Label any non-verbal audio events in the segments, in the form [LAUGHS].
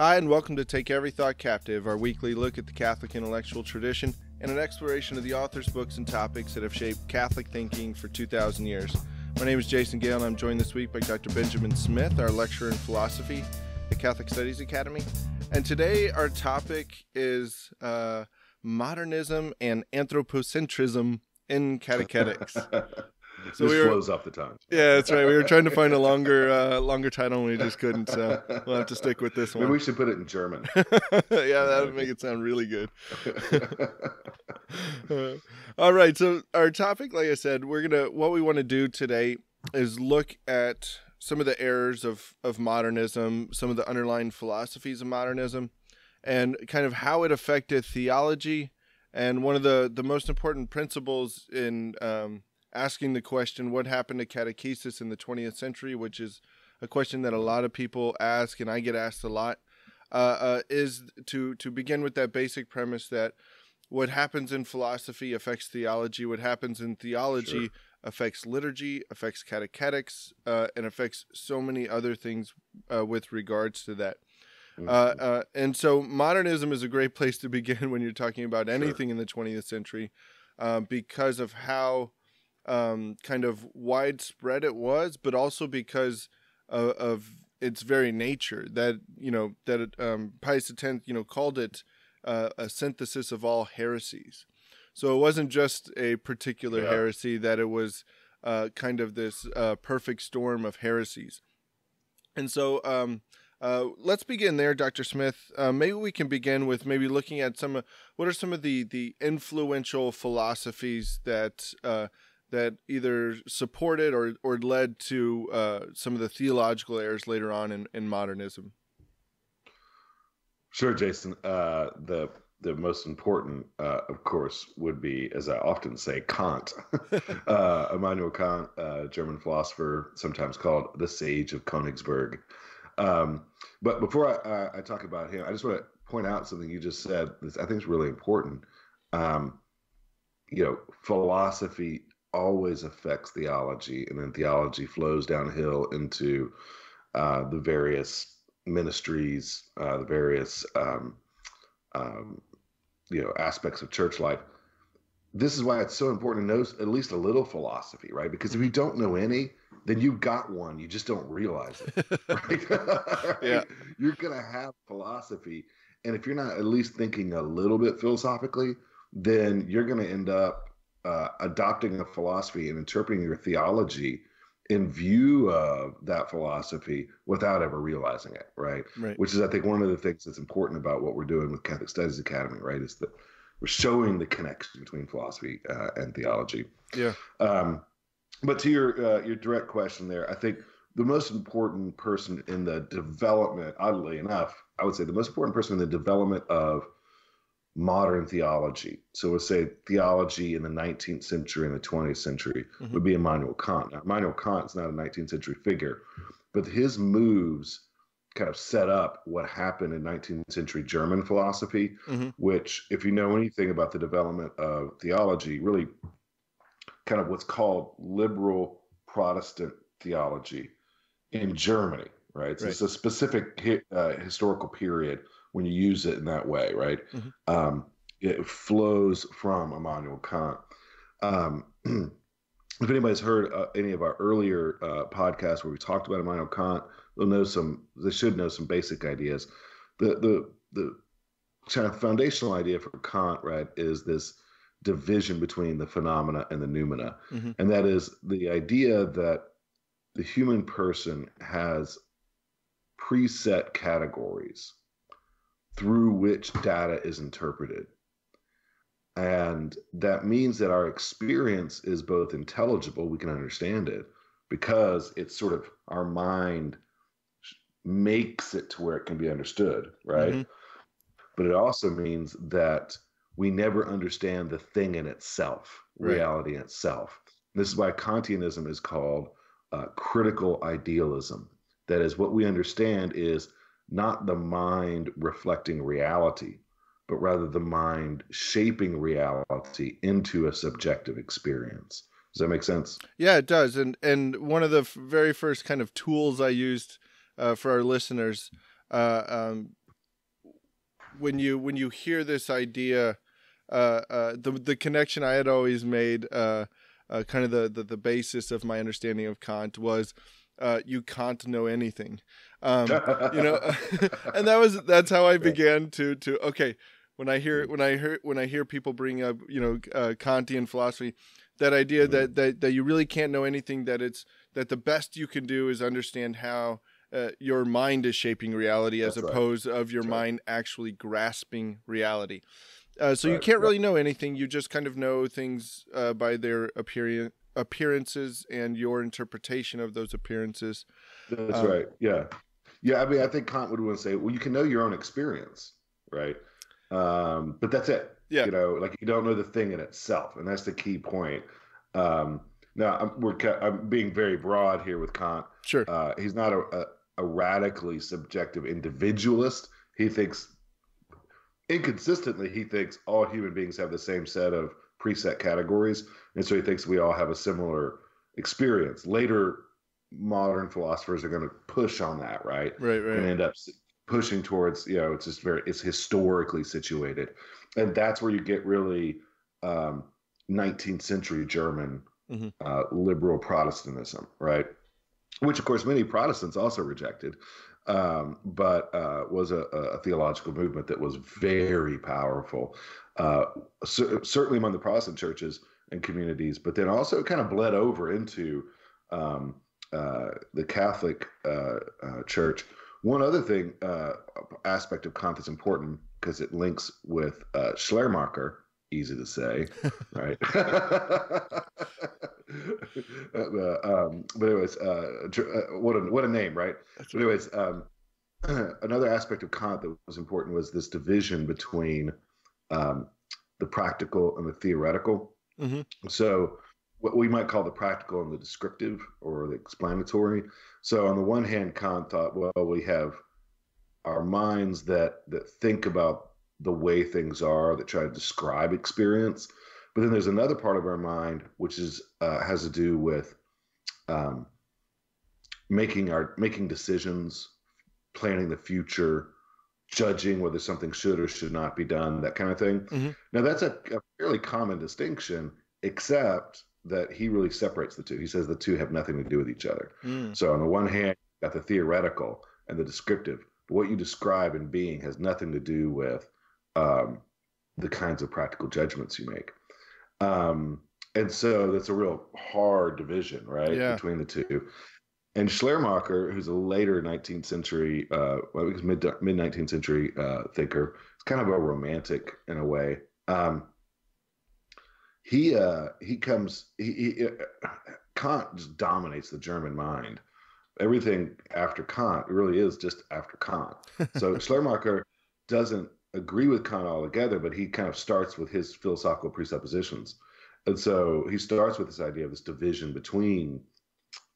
Hi, and welcome to Take Every Thought Captive, our weekly look at the Catholic intellectual tradition and an exploration of the author's books and topics that have shaped Catholic thinking for 2,000 years. My name is Jason Gale, and I'm joined this week by Dr. Benjamin Smith, our lecturer in philosophy at Catholic Studies Academy. And today, our topic is uh, modernism and anthropocentrism in catechetics. [LAUGHS] So this we were, flows off the tongue. Yeah, that's right. We were trying to find a longer, uh, longer title, and we just couldn't. So we'll have to stick with this one. Maybe we should put it in German. [LAUGHS] yeah, that would make it sound really good. uh, [LAUGHS] all right. So our topic, like I said, we're gonna. What we want to do today is look at some of the errors of of modernism, some of the underlying philosophies of modernism, and kind of how it affected theology. And one of the the most important principles in um, asking the question, what happened to catechesis in the 20th century, which is a question that a lot of people ask, and I get asked a lot, uh, uh, is to, to begin with that basic premise that what happens in philosophy affects theology, what happens in theology sure. affects liturgy, affects catechetics, uh, and affects so many other things uh, with regards to that. Uh, mm-hmm. Uh, and so modernism is a great [LAUGHS] place to begin when you're talking about anything sure. in the 20th century because of how um, kind of widespread it was, but also because of, of its very nature. That you know that it, um, Pius X you know called it uh, a synthesis of all heresies. So it wasn't just a particular yeah. heresy; that it was uh, kind of this uh, perfect storm of heresies. And so. Um, uh, let's begin there, Dr. Smith. Uh, maybe we can begin with maybe looking at some. Of what are some of the the influential philosophies that uh, that either supported or, or led to uh, some of the theological errors later on in, in modernism? Sure, Jason. Uh, the the most important, uh, of course, would be, as I often say, Kant. [LAUGHS] uh, Immanuel Kant, uh, German philosopher, sometimes called the Sage of Königsberg. Um, but before I, I, talk about him, I just want to point out something you just said. This I think is really important. Um, you know, philosophy always affects theology, and then theology flows downhill into uh, the various ministries, uh, the various um, um, you know aspects of church life. This is why it's so important to know at least a little philosophy, right? Because if you don't know any, then you got one. You just don't realize it. [LAUGHS] Right? [LAUGHS] yeah, [LAUGHS] you're gonna have philosophy, and if you're not at least thinking a little bit philosophically, then you're gonna end up uh, adopting a philosophy and interpreting your theology in view of that philosophy without ever realizing it, right? right? Which is, I think, one of the things that's important about what we're doing with Catholic Studies Academy, right? Is that we're showing the connection between philosophy uh, and theology. Yeah. Um, but to your uh, your direct question there, I think the most important person in the development, oddly enough, I would say the most important person in the development of modern theology. So we'll say theology in the 19th century and the 20th century mm-hmm. would be Immanuel Kant. Now, Immanuel Kant is not a 19th century figure, but his moves kind of set up what happened in 19th century German philosophy, mm-hmm. which, if you know anything about the development of theology, really kind of what's called liberal Protestant theology in Germany, right? So right. it's a specific uh, historical period when you use it in that way, right? Mm-hmm. Um, it flows from Immanuel Kant. Um, [CLEARS THROAT] if anybody's heard uh, any of our earlier uh, podcasts where we talked about Immanuel Kant, they'll know some. They should know some basic ideas. The the the kind of foundational idea for Kant, right, is this division between the phenomena and the noumena, mm-hmm. and that is the idea that the human person has preset categories through which data is interpreted. And that means that our experience is both intelligible, we can understand it, because it's sort of our mind makes it to where it can be understood, right? Mm-hmm. But it also means that we never understand the thing in itself, right. reality in itself. This is why Kantianism is called uh, critical idealism. That is, what we understand is not the mind reflecting reality, but rather the mind shaping reality into a subjective experience. Does that make sense? Yeah, it does. And and one of the f- very first kind of tools I used uh, for our listeners uh, um, when you when you hear this idea, uh, uh, the the connection I had always made, uh, uh, kind of the, the the basis of my understanding of Kant was, you can't know anything, um, [LAUGHS] you know, [LAUGHS] and that was that's how I began to to okay. When I hear when I hear when I hear people bring up you know uh, Kantian philosophy, that idea mm-hmm. that, that that you really can't know anything that it's that the best you can do is understand how uh, your mind is shaping reality as That's opposed right. of your That's mind right. actually grasping reality. Uh, so right. you can't really know anything. You just kind of know things uh, by their appearance appearances and your interpretation of those appearances. That's um, right. Yeah. Yeah. I mean, I think Kant would want to say, well, you can know your own experience, right? Um, but that's it. Yeah. You know, like you don't know the thing in itself. And that's the key point. Um, now, I'm, we're, I'm being very broad here with Kant. Sure. Uh, he's not a, a, a radically subjective individualist. He thinks inconsistently, he thinks all human beings have the same set of preset categories. And so he thinks we all have a similar experience. Later, modern philosophers are going to push on that, right? Right, right. And end up pushing towards, you know, it's just very, it's historically situated. And that's where you get really um, 19th century German mm-hmm. uh, liberal Protestantism, right? Which, of course, many Protestants also rejected, um, but uh, was a, a, theological movement that was very powerful, uh, certainly among the Protestant churches and communities, but then also kind of bled over into um, uh, the Catholic uh, uh, Church. One other thing, aspect of Kant that's important because it links with Schleiermacher, easy to say, [LAUGHS] right? [LAUGHS] uh, um, but anyways, what a what a name, right? That's but anyways, um, [CLEARS THROAT] another aspect of Kant that was important was this division between um, the practical and the theoretical. Mm-hmm. So, what we might call the practical and the descriptive or the explanatory. So, on the one hand, Kant thought, well, we have our minds that that think about the way things are, that try to describe experience. But then there's another part of our mind which is uh, has to do with um, making our making decisions, planning the future, judging whether something should or should not be done, that kind of thing. Mm-hmm. Now that's a, a fairly common distinction, except that he really separates the two. He says the two have nothing to do with each other. Mm. So on the one hand, you got the theoretical and the descriptive, but what you describe in being has nothing to do with um, the kinds of practical judgments you make. Um, and so that's a real hard division, right, yeah. between the two. And Schleiermacher, who's a later 19th century, uh, well, mid mid 19th century uh, thinker, it's kind of a romantic in a way. Um, he uh, he comes he, he uh, Kant just dominates the German mind. Everything after Kant really is just after Kant. So [LAUGHS] Schleiermacher doesn't agree with Kant altogether, but he kind of starts with his philosophical presuppositions. And so he starts with this idea of this division between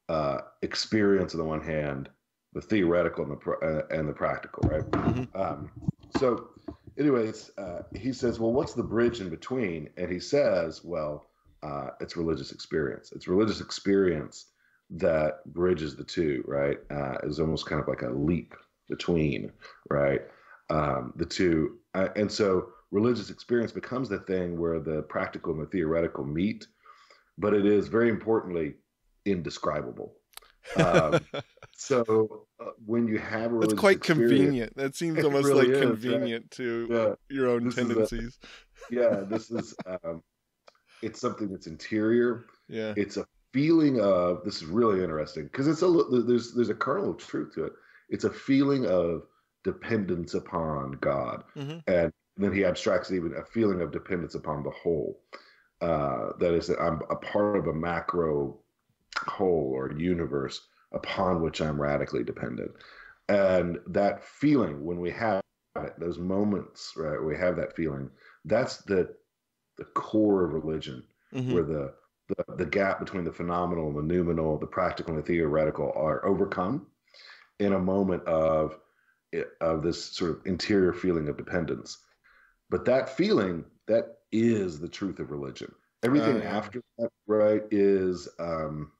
uh, experience on the one hand, the theoretical and the, uh, and the practical, right? Mm-hmm. Um, so, anyways, uh, he says, well, what's the bridge in between? And he says, well, uh, it's religious experience. It's religious experience that bridges the two, right? Uh, it's almost kind of like a leap between, right? um, the two. Uh, and so religious experience becomes the thing where the practical and the theoretical meet, but it is very importantly indescribable. Um, [LAUGHS] so uh, when you have a it's quite convenient. That seems [LAUGHS] almost really like is, convenient right? to yeah. your own this tendencies. A, yeah, [LAUGHS] this is um, it's something that's interior. Yeah, it's a feeling of this is really interesting because it's a there's there's a kernel of truth to it. It's a feeling of dependence upon God. Mm-hmm. And then he abstracts even a feeling of dependence upon the whole. Uh, that is, that I'm a part of a macro whole or universe upon which I'm radically dependent. And that feeling, when we have it, those moments, right, we have that feeling, that's the the core of religion, mm-hmm. where the, the the gap between the phenomenal and the noumenal, the practical and the theoretical are overcome in a moment of of this sort of interior feeling of dependence. But that feeling, that is the truth of religion. Everything uh, after that, right, is um,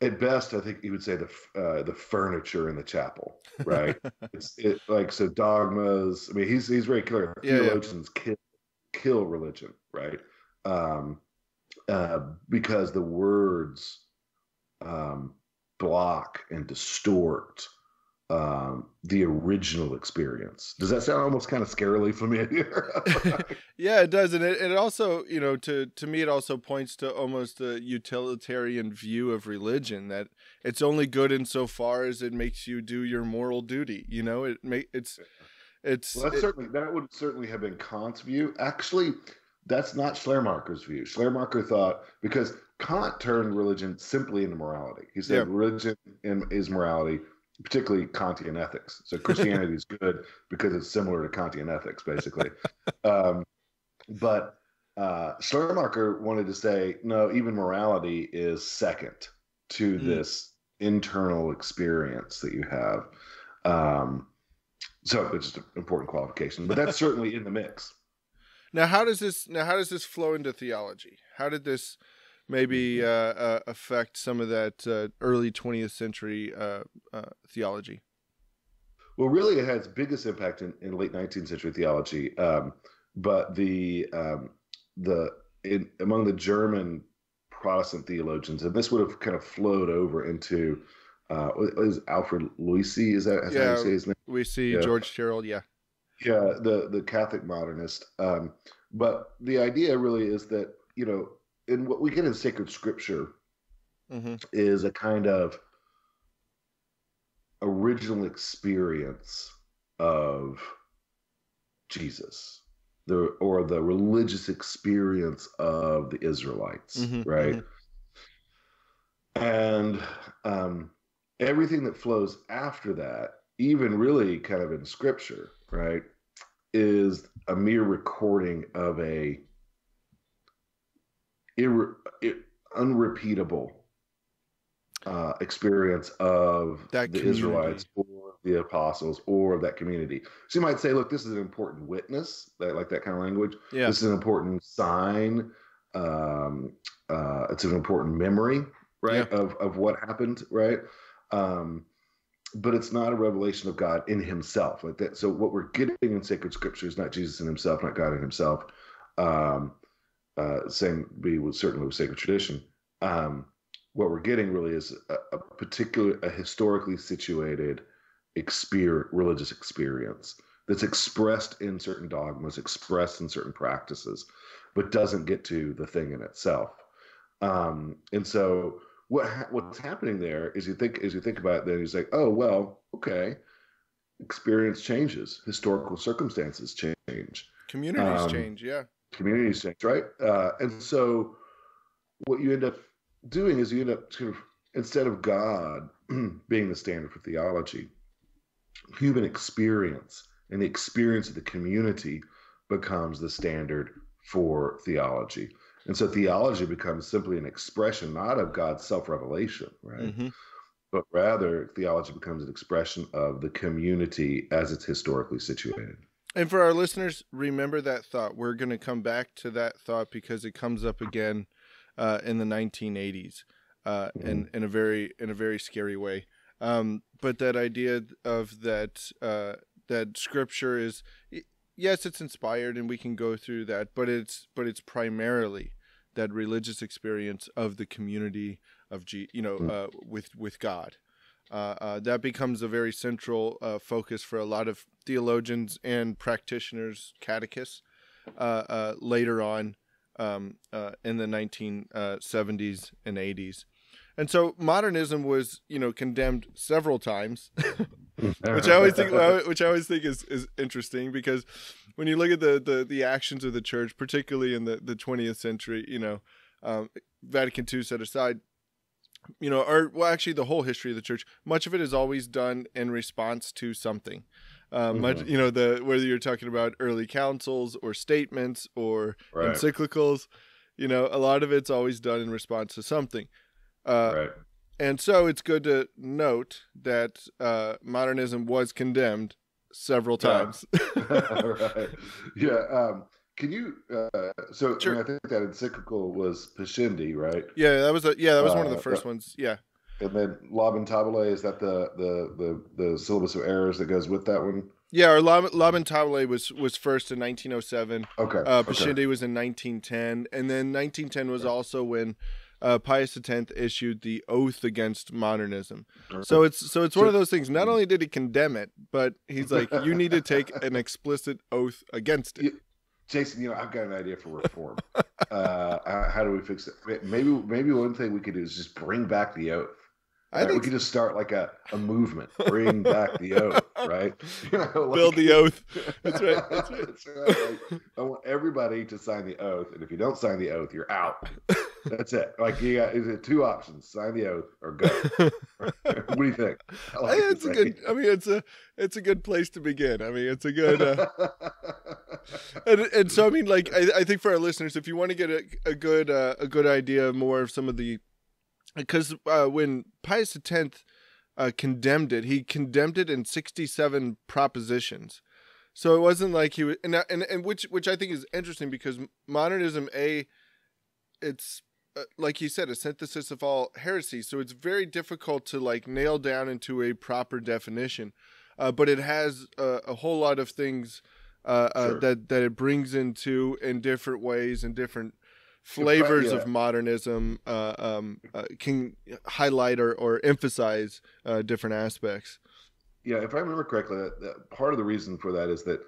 at best, I think you would say the uh, the furniture in the chapel, right? [LAUGHS] it's it like so dogmas. I mean, he's he's very clear. Yeah, Theologians yeah. kill kill religion, right? Um, uh, because the words um, block and distort um, the original experience. Does that sound almost kind of scarily familiar? [LAUGHS] yeah, it does, and it, it also, you know, to to me, it also points to almost a utilitarian view of religion that it's only good insofar as it makes you do your moral duty. You know, it make it's it's well, that's it, certainly that would certainly have been Kant's view. Actually, that's not Schleiermacher's view. Schleiermacher thought because Kant turned religion simply into morality. He said yeah. religion is morality particularly Kantian ethics. So [LAUGHS] Christianity is good because it's similar to Kantian ethics, basically. [LAUGHS] um, but uh, Schleiermacher wanted to say, no, even morality is second to mm. this internal experience that you have. Um, so it's just an important qualification, but that's [LAUGHS] certainly in the mix. Now, how does this? Now, how does this flow into theology? How did this? Maybe mm-hmm. uh, uh, affect some of that uh, early 20th century uh, uh, theology? Well, really, it had its biggest impact in, in late 19th century theology. Um, but the um, the in, among the German Protestant theologians, and this would have kind of flowed over into uh, is Alfred Loisy? Is that yeah, how you say his name? We see yeah. George Tyrrell, yeah, yeah, the the Catholic modernist. Um, but the idea really is that you know and what we get in sacred scripture mm-hmm. is a kind of original experience of Jesus, the or the religious experience of the Israelites, mm-hmm, right? Mm-hmm. And um, everything that flows after that, even really kind of in scripture, right, is a mere recording of a ir- ir- unrepeatable uh, experience of that the community. Israelites or the apostles or that community. So you might say, look, this is an important witness, that like that kind of language. Yeah. This is an important sign. Um, uh, it's an important memory, right, yeah. of of what happened, right? Um, but it's not a revelation of God in Himself, like that. So what we're getting in sacred Scripture is not Jesus in Himself, not God in Himself. Um, uh, same be with certainly with sacred tradition. Um, what we're getting really is a, a particular, a historically situated experience, religious experience that's expressed in certain dogmas, expressed in certain practices, but doesn't get to the thing in itself. Um, and so, what ha- what's happening there is you think as you think about it, then he's like, oh well, okay, experience changes, historical circumstances change, communities um, change, yeah community change, right? Uh, and so what you end up doing is you end up sort of instead of God [CLEARS THROAT] being the standard for theology, human experience and the experience of the community becomes the standard for theology. And so theology becomes simply an expression not of God's self revelation, right? Mm-hmm. But rather, theology becomes an expression of the community as it's historically situated. And for our listeners, remember that thought. We're going to come back to that thought because it comes up again uh, in the 1980s, uh, mm-hmm. in in a very in a very scary way. Um, but that idea of that uh, that scripture is yes, it's inspired, and we can go through that, but it's but it's primarily that religious experience of the community of G, you know, mm. uh, with with God. Uh, uh, that becomes a very central uh, focus for a lot of theologians and practitioners, catechists, uh, later on um, in the 1970s and 80s. And so modernism was, you know, condemned several times, [LAUGHS] which I always think, which I always think is, is interesting because when you look at the, the, the actions of the church, particularly in the, the 20th century, you know, um, Vatican II set aside, you know, or well, actually, the whole history of the church, much of it is always done in response to something. Uh, mm-hmm. Much, you know, the whether you're talking about early councils or statements or right. encyclicals, you know, a lot of it's always done in response to something. Uh, right. And so it's good to note that uh, modernism was condemned several times. Yeah. [LAUGHS] [LAUGHS] right. Yeah. Um, can you? Uh, so sure. I, mean, I, think that encyclical was Pascendi, right? Yeah, that was a yeah, that was one of the uh, first ones. Yeah. And then Lamentabile is that the the the the syllabus of errors that goes with that one? Yeah, or Lamentabile was was first in 1907. Okay. Uh, okay. was in 1910, and then 1910 was also when uh, Pius X issued the oath against modernism. So it's so it's one of those things. Not only did he condemn it, but he's like, you need to take an [LAUGHS] explicit oath against it. Jason, you know, I've got an idea for reform. uh, how do we fix it? Maybe maybe one thing we could do is just bring back the oath. I right, think we could just start like a, a movement, bring back the oath, right? [LAUGHS] You know, like, Build the oath. That's right. [LAUGHS] That's right. That's right. Like, I want everybody to sign the oath, and if you don't sign the oath, you're out. That's it. Like you got is it two options: sign the oath or go. [LAUGHS] what do you think? I like it's a good. I mean, it's a it's a good place to begin. I mean, it's a good. Uh, [LAUGHS] and, and so I mean, like I, I think for our listeners, if you want to get a, a good uh, a good idea more of some of the because uh, when Pius X uh, condemned it, he condemned it in 67 propositions. So it wasn't like he was, and, and, and which, which I think is interesting because modernism, A, it's uh, like you said, a synthesis of all heresy. So it's very difficult to like nail down into a proper definition. Uh, but it has a, a, whole lot of things uh, uh sure. that, that it brings into in different ways and different flavors yeah. of modernism uh, um, uh, can highlight or, or emphasize uh, different aspects. Yeah, if I remember correctly, that, that part of the reason for that is that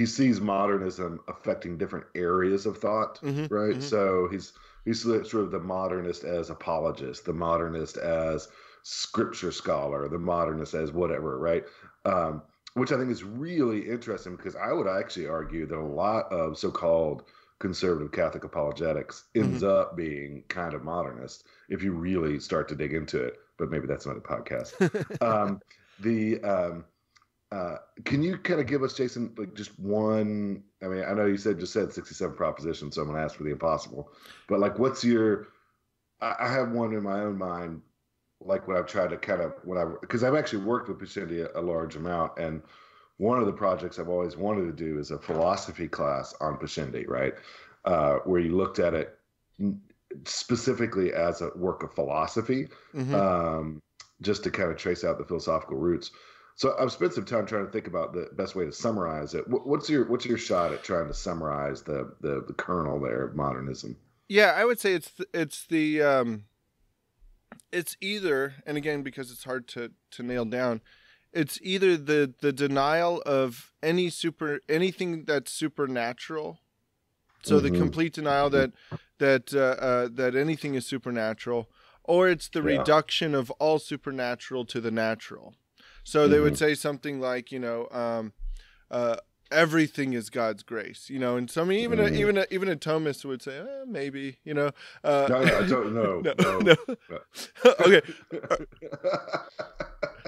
he sees modernism affecting different areas of thought, mm-hmm, right? Mm-hmm. So he's he's sort of the modernist as apologist, the modernist as scripture scholar, the modernist as whatever, right? Um, which I think is really interesting because I would actually argue that a lot of so-called conservative Catholic apologetics ends mm-hmm. up being kind of modernist if you really start to dig into it. But maybe that's not a podcast. [LAUGHS] um, the um, uh, can you kind of give us, Jason, like just one? I mean, I know you said just said sixty-seven propositions, so I'm going to ask for the impossible. But like, what's your? I, I have one in my own mind, like when I've tried to kind of when I because I've actually worked with Pascendi a, a large amount and one of the projects I've always wanted to do is a philosophy class on Pascendi, right? Uh, where you looked at it specifically as a work of philosophy, mm-hmm. um, just to kind of trace out the philosophical roots. So I've spent some time trying to think about the best way to summarize it. What's your what's your shot at trying to summarize the the, the kernel there of modernism? Yeah, I would say it's the, it's the um, it's either, and again because it's hard to to nail down, it's either the the denial of any super anything that's supernatural so mm-hmm. the complete denial that that uh, uh, that anything is supernatural or it's the yeah. reduction of all supernatural to the natural so mm-hmm. they would mm-hmm. say something like you know um, uh, everything is God's grace, you know. And some even mm. a, even a, even a Thomist would say, eh, maybe, you know. Uh, no, no, I don't know. [LAUGHS] no, no, no. no. okay. [LAUGHS]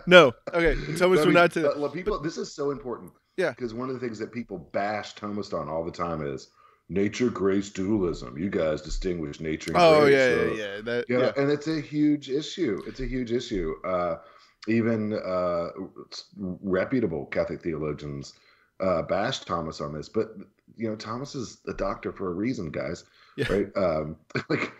no, okay. Thomist would not say that. People, this is so important. Yeah, because one of the things that people bash Thomas on all the time is nature grace dualism. You guys distinguish nature. And oh grace. yeah, so, yeah, yeah. That, yeah, yeah, and it's a huge issue. It's a huge issue. Uh, even uh, reputable Catholic theologians uh, bash Thomas on this, but you know Thomas is a doctor for a reason, guys. Yeah. Right? Um, [LAUGHS] like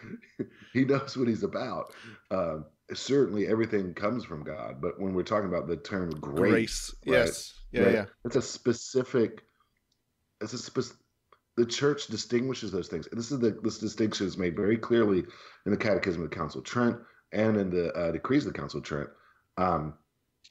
he knows what he's about. Um, certainly, everything comes from God, but when we're talking about the term grace, grace. Right, yes, yeah, right, yeah, it's a specific. It's a specific. The church distinguishes those things. This is the this distinction is made very clearly in the Catechism of the Council of Trent and in the uh, decrees of the Council of Trent. Um,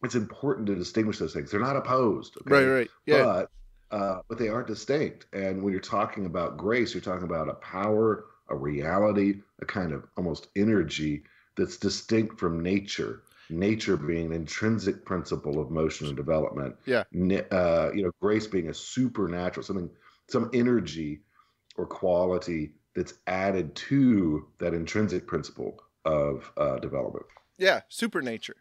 it's important to distinguish those things. They're not opposed. Okay? Right, right. Yeah. But uh, but they are distinct. And when you're talking about grace, you're talking about a power, a reality, a kind of almost energy that's distinct from nature. Nature being an intrinsic principle of motion and development. Yeah. Uh, you know, grace being a supernatural, something, some energy or quality that's added to that intrinsic principle of uh, development. Yeah, supernature.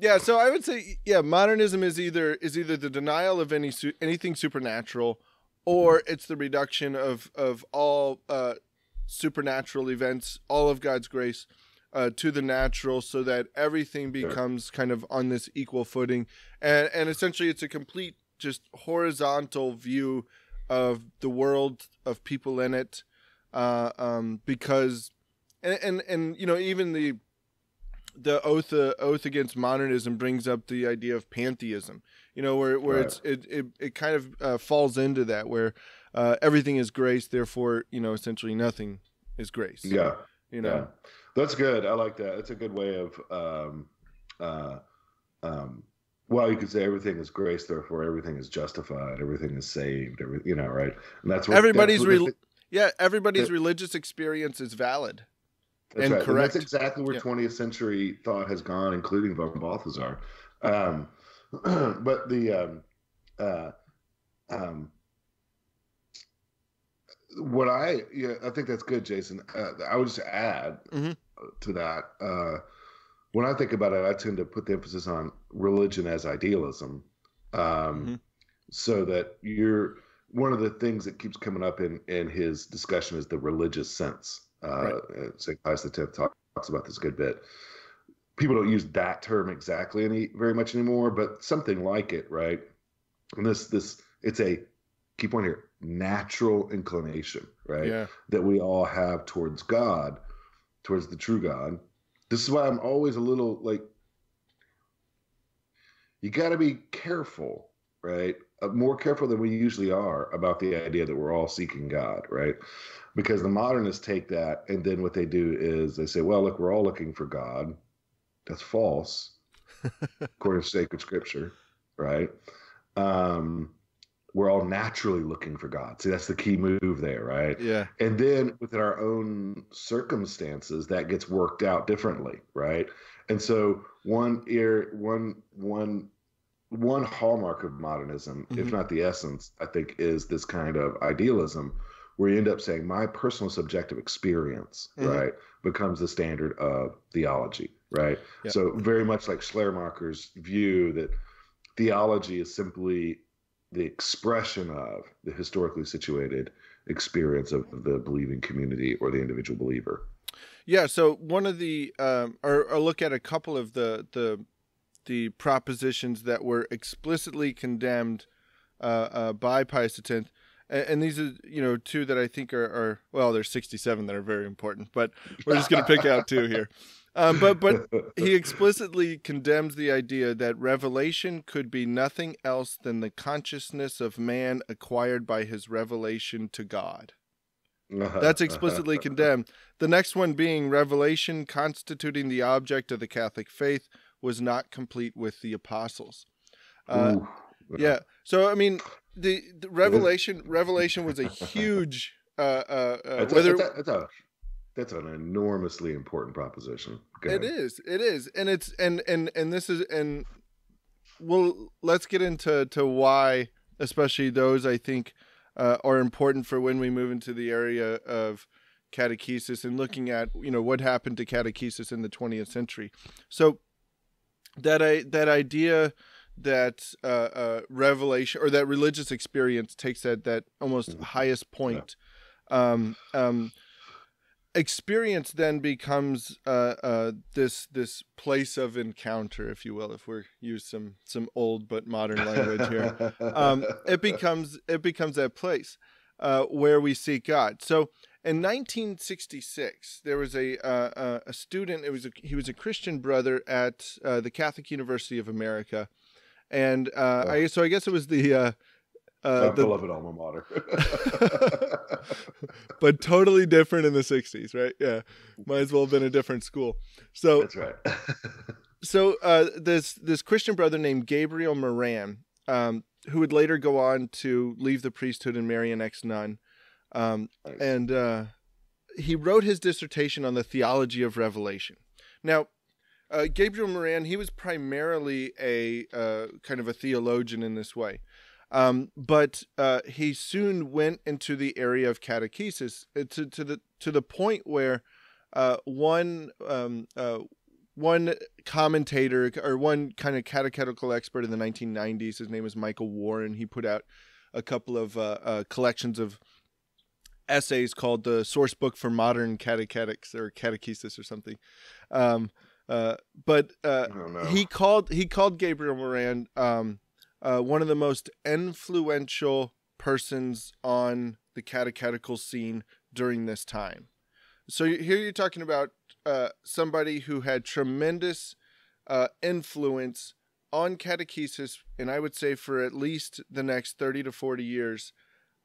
Yeah, so I would say yeah, modernism is either is either the denial of any su- anything supernatural, or it's the reduction of of all uh, supernatural events, all of God's grace, uh, to the natural, so that everything becomes kind of on this equal footing, and and essentially it's a complete just horizontal view of the world of people in it, uh, um, because, and and and you know even the the oath uh, oath against modernism brings up the idea of pantheism. You know, where where Right. it's it, it it kind of uh, falls into that where uh, everything is grace, therefore you know essentially nothing is grace. Yeah. you know. Yeah. That's good. I like that. It's a good way of um uh um well, you could say everything is grace, therefore everything is justified, everything is saved, every you know, right? And that's what Everybody's that's what the- Yeah, everybody's The- religious experience is valid. That's and right. correct. And that's exactly where Yeah. 20th century thought has gone, including von Balthasar. Um, [CLEARS THROAT] but the um, uh, um, what I yeah, I think that's good, Jason. Uh, I would just add Mhm. to that. Uh, when I think about it, I tend to put the emphasis on religion as idealism, um, Mhm. so that you're one of the things that keeps coming up in in his discussion is the religious sense. Uh, St. Pius X talk, talks about this a good bit. People don't use that term exactly any very much anymore, but something like it, right? And this this it's a key point here natural inclination, right? Yeah. that we all have towards God, towards the true God. This is why I'm always a little like, you got to be careful, right? Uh, more careful than we usually are about the idea that we're all seeking God, right? Because the modernists take that, and then what they do is they say, well, look, we're all looking for God. That's false, [LAUGHS] according to sacred scripture, right? Um, we're all naturally looking for God. See, that's the key move there, right? Yeah. And then within our own circumstances, that gets worked out differently, right? And so one ear, one one one hallmark of modernism, if Mhm. not the essence, I think, is this kind of idealism where you end up saying my personal subjective experience, Mhm. right, becomes the standard of theology, right? Yeah. So very much like Schleiermacher's view that theology is simply the expression of the historically situated experience of the believing community or the individual believer. Yeah, so one of the um, or, or look at a couple of the the the propositions that were explicitly condemned uh, uh, by Pius X, and, and these are you know two that I think are, are well, there's 67 that are very important, but we're just going to pick out two here. Um, but but he explicitly condemns the idea that revelation could be nothing else than the consciousness of man acquired by his revelation to God. That's explicitly condemned. The next one being revelation constituting the object of the Catholic faith was not complete with the apostles. Uh, yeah. So I mean, the, the revelation revelation was a huge uh, uh, uh, That's, whether a, that's, a, a, that's an enormously important proposition. It is. It is, and it's and and and this is and well, let's get into to why, especially those I think uh, are important for when we move into the area of catechesis and looking at you know what happened to catechesis in the 20th century. So that I that idea that uh, uh, revelation or that religious experience takes that that almost Mhm. highest point. Um, um, experience then becomes uh, uh, this this place of encounter, if you will, if we're use some some old but modern language here. [LAUGHS] Um, it becomes it becomes that place uh, where we seek God. So in 1966, there was a uh, uh, a student. It was a, he was a Christian brother at uh, the Catholic University of America, and uh, I, so I guess it was the uh, uh, the beloved alma mater. [LAUGHS] but totally different in the 60s, right? Yeah. Might as well have been a different school. So That's right. [LAUGHS] so uh, this this Christian brother named Gabriel Moran, um, who would later go on to leave the priesthood and marry an ex nun, um, and uh, he wrote his dissertation on the theology of revelation. Now, uh, Gabriel Moran, he was primarily a uh, kind of a theologian in this way. Um, but uh, he soon went into the area of catechesis uh, to, to the to the point where uh, one um, uh, one commentator or one kind of catechetical expert in the 1990s, his name is Michael Warren. He put out a couple of uh, uh, collections of essays called the Source Book for Modern Catechetics or Catechesis or something. Um, uh, but uh, I don't know. he called he called Gabriel Moran um, uh, one of the most influential persons on the catechetical scene during this time. So here you're talking about uh, somebody who had tremendous uh, influence on catechesis, and I would say for at least the next 30 to 40 years,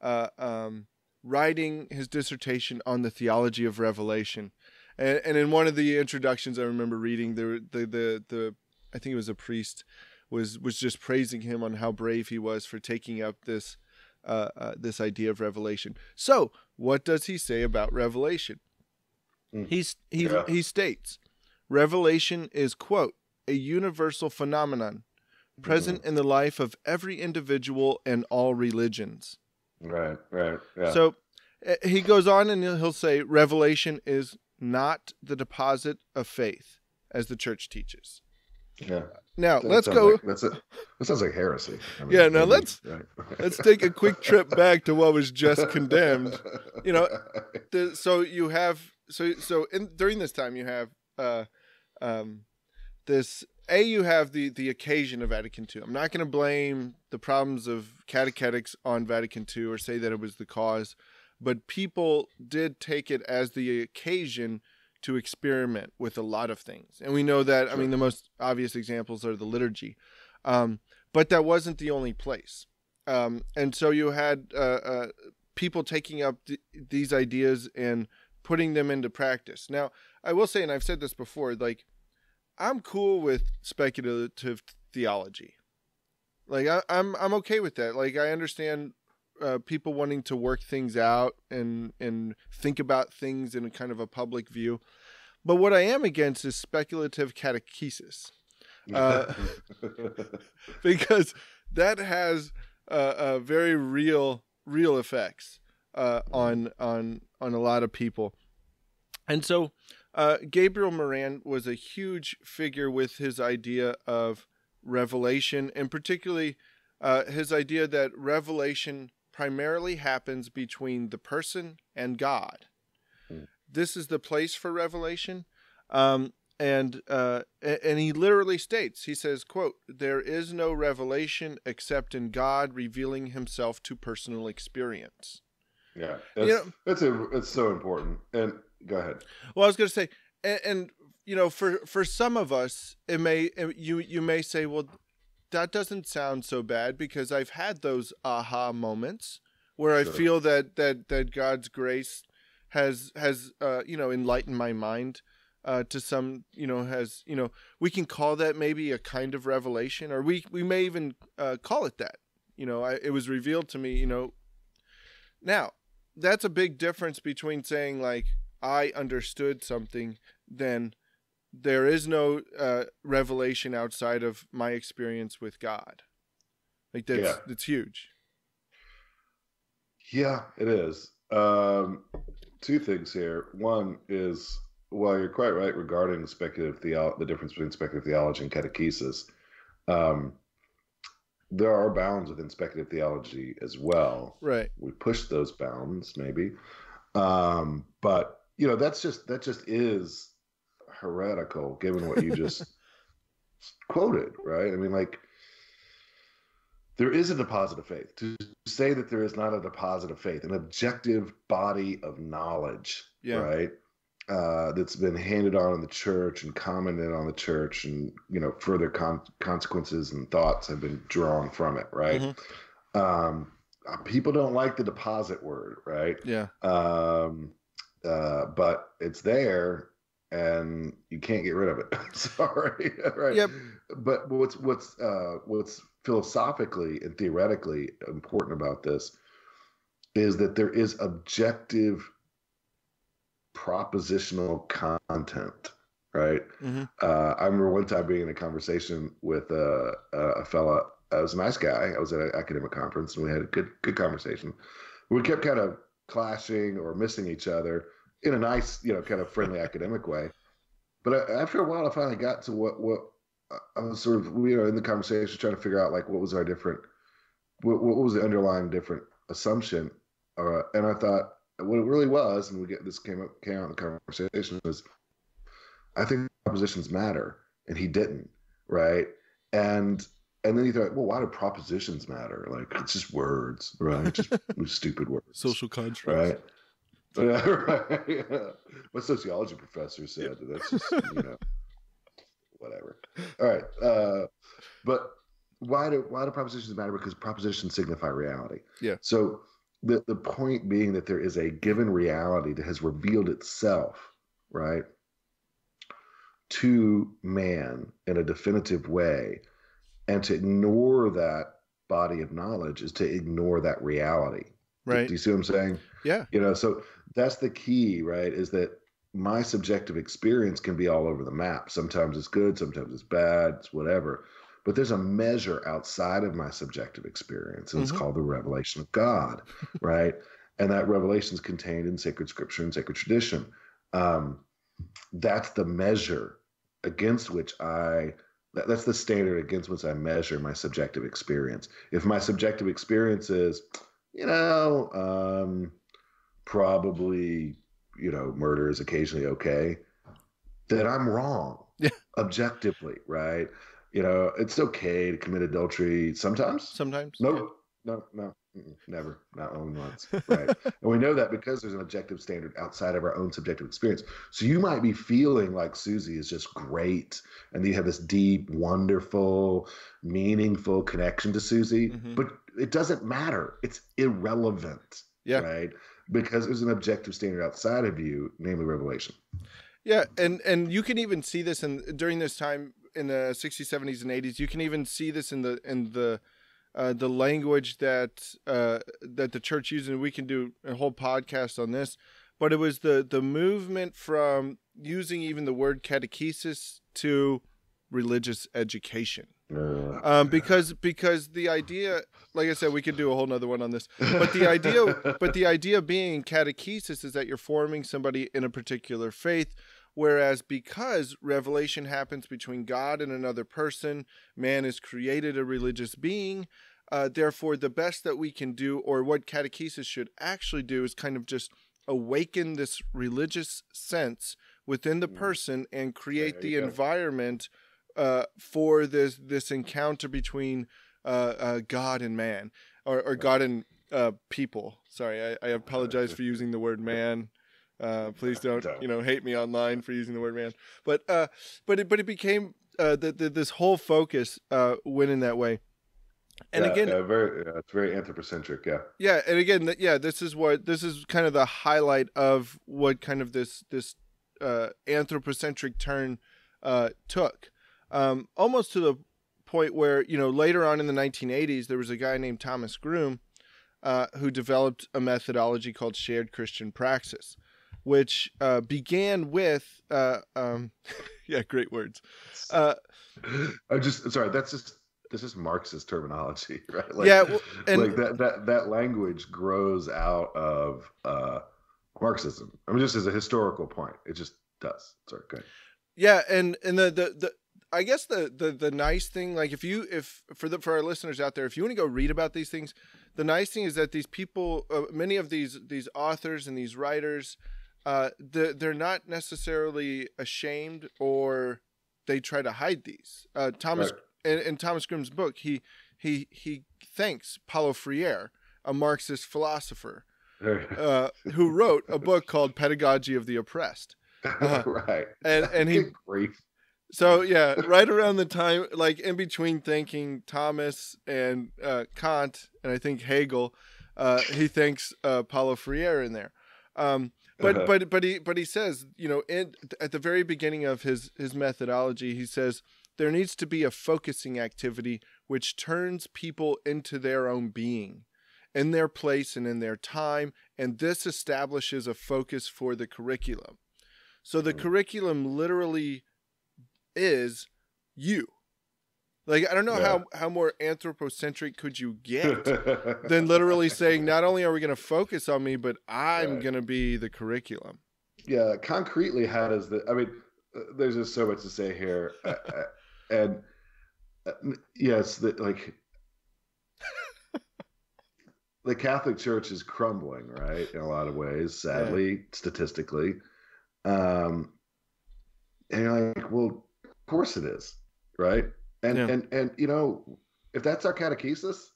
uh, um, writing his dissertation on the theology of revelation. And, and in one of the introductions, I remember reading the, the, the, the, I think it was a priest, was, was just praising him on how brave he was for taking up this, uh, uh, this idea of revelation. So, what does he say about revelation? Mm. He's, he, Yeah. he states, revelation is, quote, a universal phenomenon present in the life of every individual and all religions. Right, right. Yeah. So uh, he goes on and he'll say revelation is not the deposit of faith as the church teaches. yeah. Now, That let's go Like, that's a, that sounds like heresy. I mean, Yeah, now maybe, let's- right. let's take a quick trip back to what was just condemned. You know, [LAUGHS] the, so you have so so in during this time you have uh um this a you have the the occasion of Vatican II. I'm not going to blame the problems of catechetics on Vatican II or say that it was the cause, but people did take it as the occasion to experiment with a lot of things. And we know that I mean the most obvious examples are the liturgy. Um but that wasn't the only place. Um and so you had uh, uh people taking up th- these ideas and putting them into practice. Now, I will say, and I've said this before, like I'm cool with speculative theology. Like I, I'm, I'm okay with that. Like I understand uh, people wanting to work things out and and think about things in a kind of a public view. But what I am against is speculative catechesis [LAUGHS] uh, [LAUGHS] because that has uh, uh, very real real effects uh, on on on a lot of people. And so uh, Gabriel Moran was a huge figure with his idea of revelation, and particularly uh, his idea that revelation primarily happens between the person and God. Hmm. This is the place for revelation. Um, and uh, and he literally states he says quote there is no revelation except in god revealing himself to personal experience yeah, You know- that's a, it's so important. And go ahead. well i was going to say and, and you know for for some of us it may you you may say well that doesn't sound so bad because i've had those aha moments where i feel that that that god's grace has has uh you know enlightened my mind uh, to some, you know, has, you know, we can call that maybe a kind of revelation, or we we may even uh, call it that. You know, I, it was revealed to me. You know, now that's a big difference between saying like I understood something then there is no uh, revelation outside of my experience with God. Like that's Yeah. that's huge. Yeah, it is. Um, two things here. One is, well, you're quite right regarding speculative theology, the difference between speculative theology and catechesis. Um, there are bounds within speculative theology as well. Right. We push those bounds, maybe, um, but you know, that's just that just is heretical, given what you just [LAUGHS] quoted, right? I mean, like there is a deposit of faith. To say that there is not a deposit of faith, an objective body of knowledge, Yeah. right? Uh, that's been handed on in the church and commented on the church, and you know, further con- consequences and thoughts have been drawn from it, right? Mhm. Um, uh, people don't like the deposit word, right? Yeah. Um, uh, but it's there, and you can't get rid of it. [LAUGHS] Sorry, [LAUGHS] right? Yep. But what's what's uh, what's philosophically and theoretically important about this is that there is objective propositional content, right? hmm Uh, I remember one time being in a conversation with uh, a fella. I was a nice guy. I was at an academic conference, and we had a good good conversation. We kept kind of clashing or missing each other in a nice, you know, kind of friendly academic way. But after a while, I finally got to what what I was sort of we were in the conversation trying to figure out like what was our different, what, what was the underlying different assumption, uh, and I thought what it really was, and we get this came up came out in the conversation was I think propositions matter, and he didn't, right? And and then you thought, well, why do propositions matter? Like it's just words, right? Just [LAUGHS] stupid words, Social constructs. right? [LAUGHS] Yeah, [LAUGHS] right. [LAUGHS] My sociology professor said that that's just you know whatever. All right, uh, but why do why do propositions matter? Because propositions signify reality. Yeah. So the the point being that there is a given reality that has revealed itself, right, to man in a definitive way, and to ignore that body of knowledge is to ignore that reality. Right. Do you see what I'm saying? Yeah. You know, so that's the key, right? Is that my subjective experience can be all over the map. Sometimes it's good, sometimes it's bad, it's whatever. But there's a measure outside of my subjective experience, and Mhm. it's called the revelation of God, [LAUGHS] right? and that revelation is contained in sacred scripture and sacred tradition. Um, that's the measure against which I that, that's the standard against which I measure my subjective experience. If my subjective experience is, you know, um, probably, you know, murder is occasionally okay, then I'm wrong. Yeah. Objectively, right? You know, it's okay to commit adultery sometimes. Sometimes. No, no, no, never, not only once, [LAUGHS] right? and we know that because there's an objective standard outside of our own subjective experience. So you might be feeling like Susie is just great, and you have this deep, wonderful, meaningful connection to Susie, Mhm. but it doesn't matter. It's irrelevant, Yeah. right? Because there's an objective standard outside of you, namely revelation. Yeah, and and you can even see this in during this time in the 60s, 70s, and 80s. You can even see this in the in the uh, the language that uh, that the church used, and we can do a whole podcast on this. But it was the the movement from using even the word catechesis to religious education, um, because because the idea, like I said, we could do a whole nother one on this. But the [LAUGHS] idea, but the idea being catechesis is that you're forming somebody in a particular faith. Whereas because revelation happens between God and another person, man is created a religious being. Uh, therefore, the best that we can do, or what catechesis should actually do, is kind of just awaken this religious sense within the Mm. person and create the go. environment uh, for this this encounter between uh, uh, God and man, or, or God and uh, people. Sorry, I, I apologize for using the word man. Uh, please don't, you know, hate me online for using the word man. But uh, but it but it became uh, the, the, this whole focus uh, went in that way. And yeah, again, yeah, very, yeah, it's very anthropocentric. Yeah. yeah, and again, yeah, this is what this is kind of the highlight of what kind of this this uh, anthropocentric turn uh, took, um, almost to the point where you know later on in the 1980s there was a guy named Thomas Groome uh, who developed a methodology called shared Christian praxis, which uh, began with uh, um, [LAUGHS] yeah, great words. Uh, [GASPS] I just sorry. That's just this is Marxist terminology, [LAUGHS] right? Like, Yeah, well, and- like that that that language grows out of uh, Marxism. I mean, just as a historical point, it just does. Sorry, good. Yeah, and and the the, the I guess the, the the nice thing, like if you if for the for our listeners out there, if you want to go read about these things, the nice thing is that these people, uh, many of these these authors and these writers, uh, the, they're not necessarily ashamed or they try to hide these. Uh, Thomas in, in Thomas Groome's book, he he he thanks Paulo Freire, a Marxist philosopher, [LAUGHS] uh, who wrote a book called Pedagogy of the Oppressed. [LAUGHS] uh, right. and- and he-. [LAUGHS] So yeah, [LAUGHS] right around the time, like in between thanking Thomas and uh, Kant, and I think Hegel, uh, he thanks uh, Paulo Freire in there. Um, but Uh-huh. but but he but he says, you know, in, at the very beginning of his his methodology, he says there needs to be a focusing activity which turns people into their own being, in their place and in their time, and this establishes a focus for the curriculum. So the Mm. curriculum literally is you. Like I don't know how how more anthropocentric could you get [LAUGHS] than literally saying not only are we going to focus on me, but I'm Right. going to be the curriculum. yeah concretely how does the i mean uh, there's just so much to say here [LAUGHS] uh, uh, and uh, yes the, like the catholic church is crumbling right in a lot of ways sadly statistically um and you're like well of course it is right and Yeah. and and you know if that's our catechesis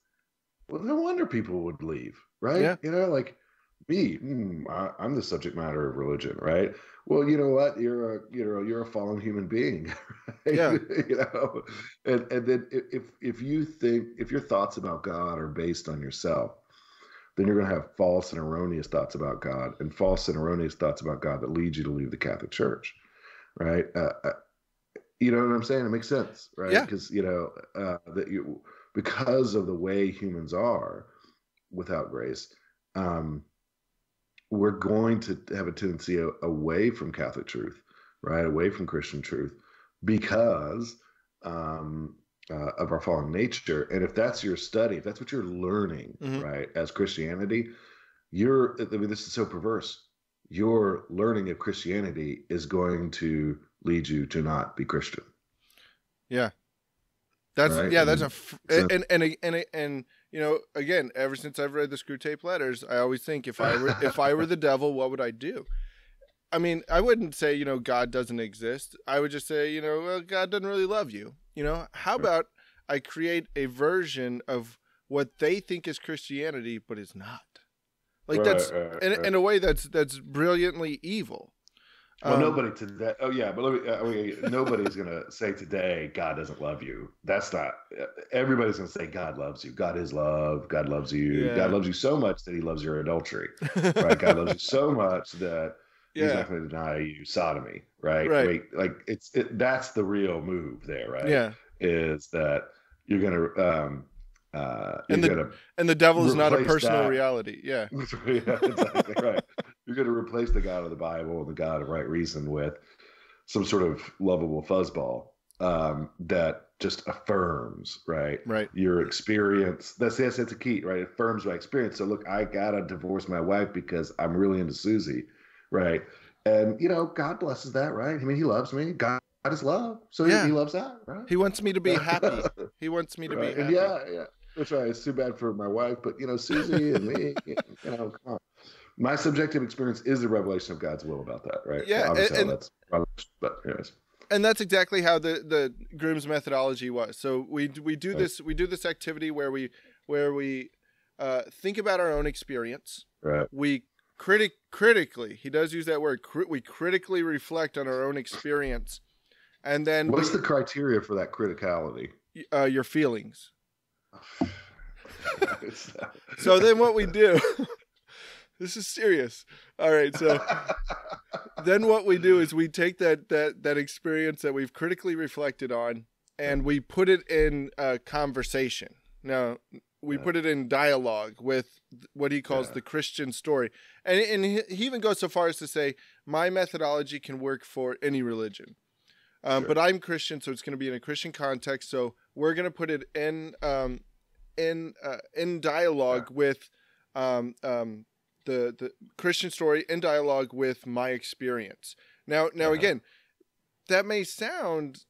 well no wonder people would leave right Yeah. you know like me, mm, I, am the subject matter of religion, right? Well, you know what? You're a you know you're a fallen human being, [LAUGHS] right? yeah. [LAUGHS] you know, and and then if if you think if your thoughts about God are based on yourself, then you're going to have false and erroneous thoughts about God, and false and erroneous thoughts about God that lead you to leave the Catholic Church, right? Uh, uh you know what I'm saying? It makes sense, right? Yeah. Because you know uh, that you because of the way humans are without grace, um, we're going to have a tendency away from Catholic truth, right? Away from Christian truth, because um, uh, of our fallen nature. And if that's your study, if that's what you're learning, mm-hmm. right, as Christianity, you're. I mean, this is so perverse. Your learning of Christianity is going to lead you to not be Christian. Yeah. That's right? yeah, that's a and and and, and, and you know, again, ever since I've read the Screwtape Letters, I always think if I were if I were the devil, what would I do? I mean, I wouldn't say you know God doesn't exist. I would just say you know well, God doesn't really love you. You know, how about I create a version of what they think is Christianity, but is not. Like right, that's right, in, in a way that's that's brilliantly evil. Well, um, nobody today. Oh yeah, but let me, I mean, nobody's gonna say today God doesn't love you. That's not. Everybody's gonna say God loves you. God is love. God loves you. Yeah. God loves you so much that He loves your adultery. [LAUGHS] right? God loves you so much that yeah. He's not going to deny you sodomy. Right. Right. Wait, like it's it, that's the real move there. Right. Yeah. Is that you're gonna um uh, and the and the devil is not a personal that. reality. Yeah, [LAUGHS] yeah, exactly right. You're going to replace the God of the Bible and the God of right reason with some sort of lovable fuzzball um, that just affirms, right? Right. Your experience. That's yes, that's a key, right? It affirms my experience. So look, I gotta divorce my wife because I'm really into Susie, right? And you know, God blesses that, right? I mean, He loves me. God is love, so yeah. he, he loves that, right? He wants me to be happy. [LAUGHS] he wants me to right. be happy. yeah, yeah. That's right. It's too bad for my wife, but you know, Susie and me, you know, come on. My subjective experience is the revelation of God's will about that, right? Yeah, and, that's but anyways. And that's exactly how the the Groome's methodology was. So we we do this we do this activity where we where we uh, think about our own experience. Right. We critic critically. He does use that word. Cri- we critically reflect on our own experience, and then what's we, the criteria for that criticality? Uh, your feelings. [LAUGHS] so then what we do [LAUGHS] this is serious all right so [LAUGHS] then what we do is we take that that that experience that we've critically reflected on and we put it in a conversation now we yeah. put it in dialogue with what he calls yeah. the christian story and, and he even goes so far as to say my methodology can work for any religion um, sure. but i'm christian so it's going to be in a christian context so we're going to put it in um, in uh, in dialogue yeah. with um, um, the the Christian story in dialogue with my experience. Now, now uh-huh. again, that may sound,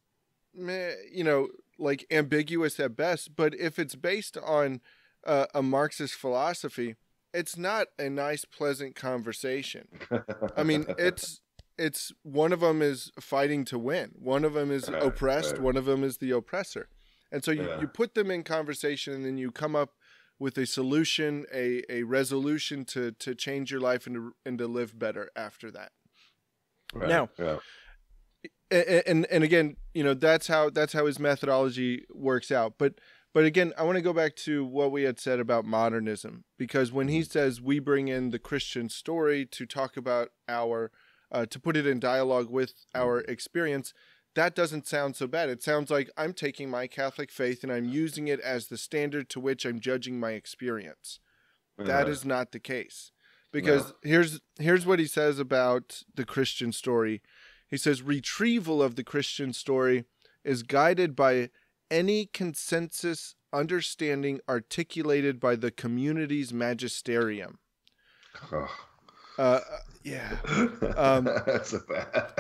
you know, like ambiguous at best, but if it's based on uh, a Marxist philosophy, it's not a nice, pleasant conversation. I mean, [LAUGHS] it's it's one of them is fighting to win, one of them is right, oppressed, right. one of them is the oppressor. And so you, yeah. you put them in conversation and then you come up with a solution, a, a resolution to, to change your life and to, and to live better after that. Right. Now, yeah. and, and, and again, you know, that's how, that's how his methodology works out. But, but again, I want to go back to what we had said about modernism, because when he mm-hmm. says we bring in the Christian story to talk about our, uh, to put it in dialogue with our mm-hmm. experience, that doesn't sound so bad. It sounds like I'm taking my Catholic faith and I'm using it as the standard to which I'm judging my experience. That is not the case. Because no. here's here's what he says about the Christian story. He says retrieval of the Christian story is guided by any consensus understanding articulated by the community's magisterium. Oh. Uh, yeah. [LAUGHS] Um, That's a bad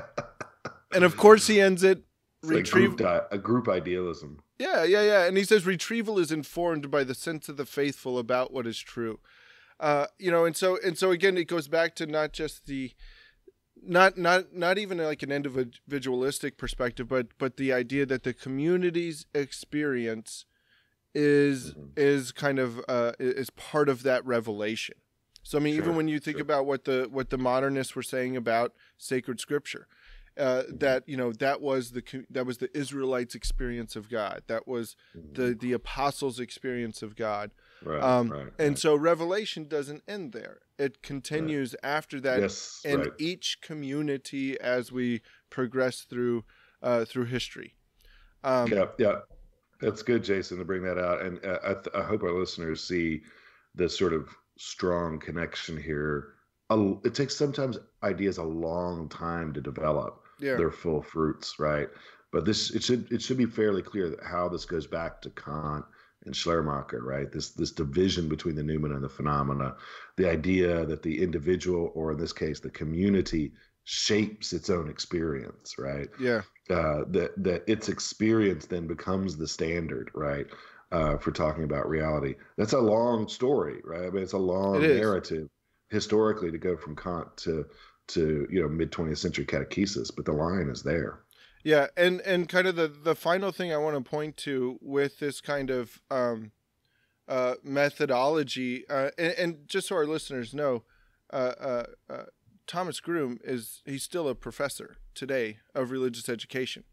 and of course he ends it retrieval like a, a group idealism. Yeah, yeah, yeah. And he says retrieval is informed by the sense of the faithful about what is true. Uh, you know, and so and so again, it goes back to not just the not not not even like an individualistic perspective, but but the idea that the community's experience is mm-hmm. is kind of uh, is part of that revelation. So I mean, Sure, even when you think sure. about what the what the modernists were saying about sacred scripture, uh, Mm-hmm. that you know that was the that was the Israelites' experience of God. That was the the apostles' experience of God. right, Um, right, And right. so Revelation doesn't end there. It continues after that yes, in right. each community as we progress through uh, through history. Um, yeah, yeah, that's good, Jason, to bring that out. And uh, I, th- I hope our listeners see the sort of strong connection here. A- It takes sometimes ideas a long time to develop yeah, their full fruits, right? But this it should it should be fairly clear that how this goes back to Kant and Schleiermacher, right? This this division between the noumena and the phenomena, the idea that the individual, or in this case, the community, shapes its own experience, right? yeah, uh, that that its experience then becomes the standard, right? Uh, for talking about reality, that's a long story, right? I mean, it's a long It narrative historically to go from Kant to to you know mid twentieth century catechesis, but the line is there. yeah. And and kind of the the final thing I want to point to with this kind of um, uh, methodology, uh, and, and just so our listeners know, uh, uh, uh, Thomas Groome is he's still a professor today of religious education.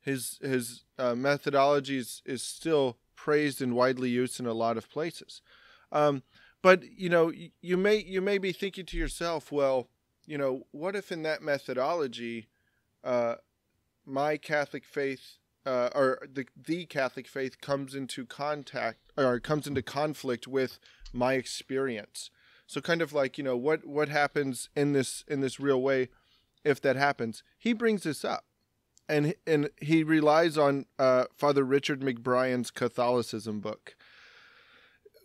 His his uh, methodology is, is still praised and widely used in a lot of places. Um, but you know, you may you may be thinking to yourself, well, you know, what if in that methodology, uh, my Catholic faith uh, or the the Catholic faith comes into contact or comes into conflict with my experience. So kind of like you know what what happens in this in this real way, if that happens, he brings this up, and and he relies on uh, Father Richard McBrien's Catholicism book,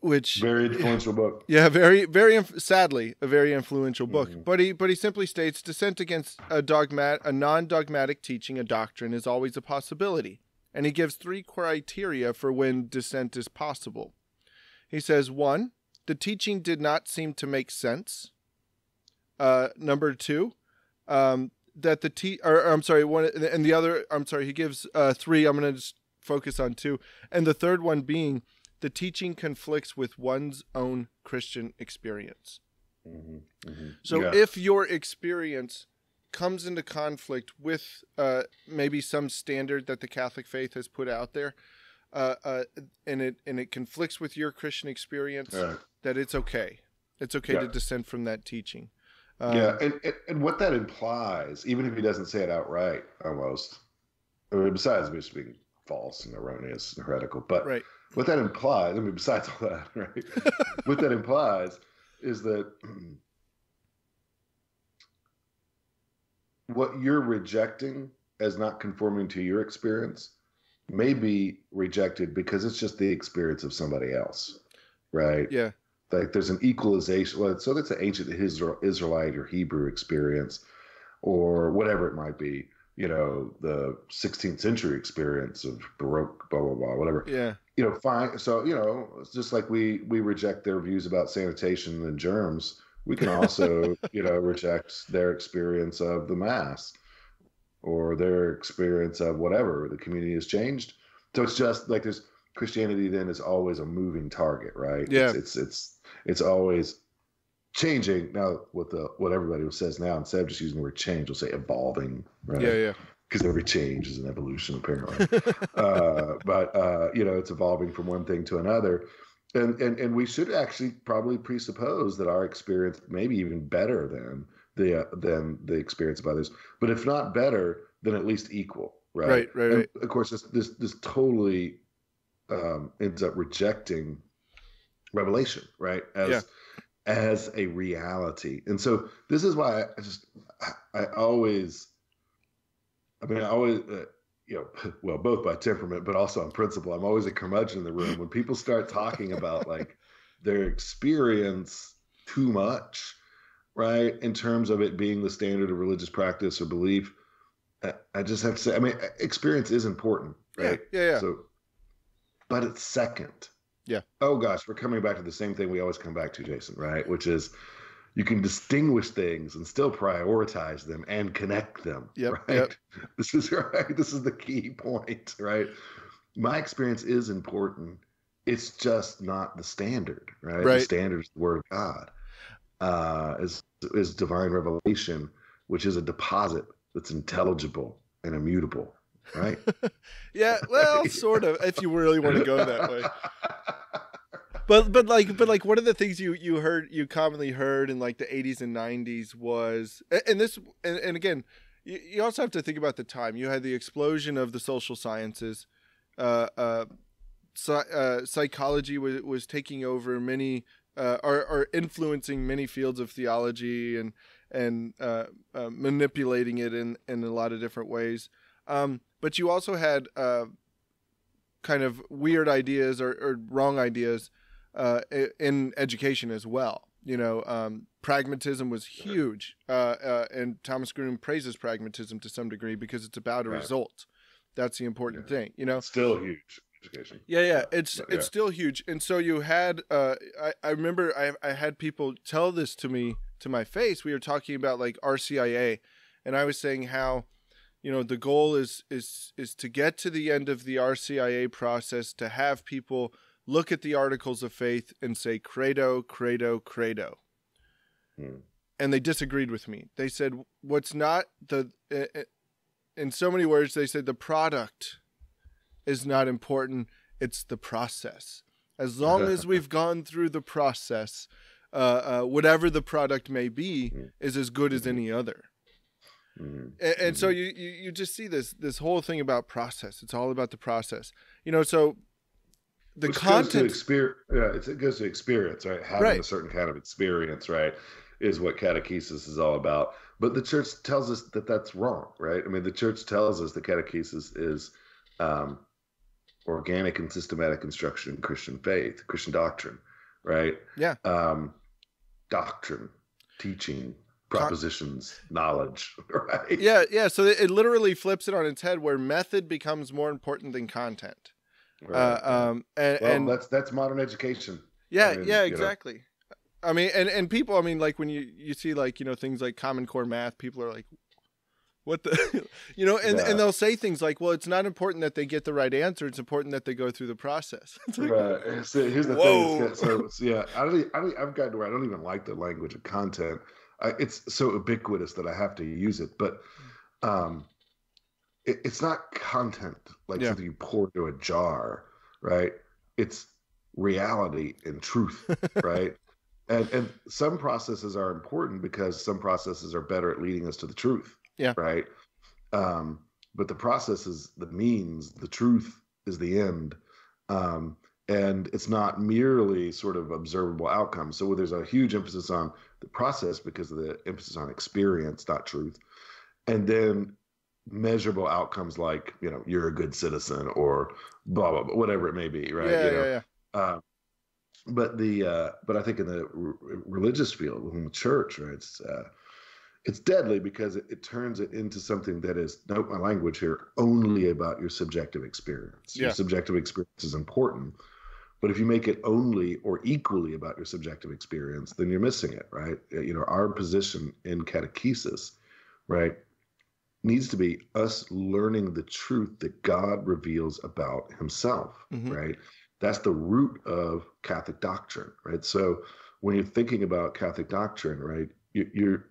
which Very influential book. [LAUGHS] yeah, very, very sadly, a very influential book. Mhm. But he, but he simply states dissent against a dogmat, a non-dogmatic teaching, a doctrine is always a possibility, and he gives three criteria for when dissent is possible. He says one, the teaching did not seem to make sense. Uh, number two, um, that the te- or, or I'm sorry, one and the other, I'm sorry, he gives uh, three. I'm going to just focus on two, and the third one being the teaching conflicts with one's own Christian experience. Mhm, mhm. So Yeah. if your experience comes into conflict with uh, maybe some standard that the Catholic faith has put out there, uh, uh, and it and it conflicts with your Christian experience, All right. that it's okay. It's okay to dissent from that teaching. Um, yeah, and, and and what that implies, even if he doesn't say it outright, almost, I mean, besides just being false and erroneous and heretical, but Right. What that implies, I mean, besides all that, [LAUGHS] right? what that implies is that [CLEARS THROAT] what you're rejecting as not conforming to your experience may be rejected because it's just the experience of somebody else, right? Yeah. like there's an equalization. Well, so that's an ancient Israelite or Hebrew experience, or whatever it might be. You know, the 16th century experience of Baroque, blah blah blah, whatever. Yeah. You know, fine. So you know, it's just like we we reject their views about sanitation and germs. We can also, [LAUGHS] you know, reject their experience of the mass or their experience of whatever the community has changed. So it's just like there's Christianity then is always a moving target, right? Yeah. It's it's it's, it's always changing. Now what the what everybody says now instead of just using the word change, we'll say evolving, right? Yeah. Yeah. Because every change is an evolution apparently. [LAUGHS] uh, but uh, you know, it's evolving from one thing to another. And, and and we should actually probably presuppose that our experience may be even better than the uh, than the experience of others, but if not better, then at least equal, right? Right, right, right. Of course, this this this totally um, ends up rejecting revelation, right? As Yeah. As a reality, and so this is why I just I, I always, I mean, I always. Uh, you know, [LAUGHS] well, both by temperament, but also on principle. I'm always a curmudgeon in the room when people start talking about like [LAUGHS] their experience too much, right? In terms of it being the standard of religious practice or belief. I, I just have to say, I mean, experience is important, right? Yeah. Yeah. Yeah. So, but it's second. Yeah. Oh gosh, we're coming back to the same thing we always come back to, Jason, right? Which is you can distinguish things and still prioritize them and connect them. Yep, Right. yep. [LAUGHS] This is right. This is the key point, right? My experience is important. It's just not the standard, right? Right. The standard is the word of God. uh, is is divine revelation, which is a deposit that's intelligible and immutable, right? [LAUGHS] yeah, well, [LAUGHS] sort of, if you really want to go that way. But but like but like one of the things you you heard you commonly heard in like the 80s and 90s was and this and, and again you, you also have to think about the time you had the explosion of the social sciences uh uh, uh psychology was was taking over many uh, are, are influencing many fields of theology and and uh, uh, manipulating it in, in a lot of different ways. Um, but you also had uh, kind of weird ideas or, or wrong ideas uh, in education as well. You know, um, pragmatism was huge, uh, uh, and Thomas Groome praises pragmatism to some degree because it's about a right. result. That's the important yeah. thing. You know, still huge education. Yeah, yeah, it's but, yeah. it's still huge. And so you had, uh, I I remember I I had people tell this to me to my face. We were talking about like RCIA, and I was saying how you know the goal is is is to get to the end of the RCIA process to have people look at the articles of faith and say credo credo credo hmm. and they disagreed with me they said what's not the in so many words they said the product is not important it's the process as long as [LAUGHS] we've gone through the process uh, uh, whatever the product may be hmm. is as good as any other Mm-hmm. And, and, so mm-hmm. you, you you just see this this whole thing about process. It's all about the process. You know, so the Which content experience, yeah, it goes to experience, right? Having right. a certain kind of experience, right, is what catechesis is all about. But the church tells us that that's wrong, right? I mean, the church tells us that catechesis is um, organic and systematic instruction in Christian faith, Christian doctrine, right? Yeah. Um, doctrine, teaching, propositions, knowledge, [LAUGHS] right? Yeah, yeah. So it literally flips it on its head, where method becomes more important than content. Right. Uh, um, and, well, and that's that's modern education. Yeah, I mean, yeah, exactly. Know. I mean, and and people, I mean, like when you you see like you know things like Common Core math, people are like, what the, [LAUGHS] you know, and yeah. and they'll say things like, well, it's not important that they get the right answer; it's important that they go through the process. [LAUGHS] like, right. So here's the whoa. thing. So, so, yeah, I don't, I don't, I've gotten to where I don't even like the language of content. I, it's so ubiquitous that I have to use it, but. um it, it's not content like yeah. something you pour into a jar, right? It's reality and truth, [LAUGHS] right? and and some processes are important because some processes are better at leading us to the truth. Yeah. Right. Um, but the process is the means, the truth is the end. Um, and it's not merely sort of observable outcomes. So there's a huge emphasis on the process because of the emphasis on experience, not truth. And then measurable outcomes like you know you're a good citizen or blah blah, blah whatever it may be right yeah, you know? yeah, yeah. Uh, but the uh, but i think in the r- religious field within the church right it's uh, it's deadly because it, it, turns it into something that is note my language here only about your subjective experience yeah. your subjective experience is important but if you make it only or equally about your subjective experience then you're missing it right you know our position in catechesis right needs to be us learning the truth that God reveals about himself, mm-hmm. right? That's the root of Catholic doctrine, right? So when you're thinking about Catholic doctrine, right, you, you're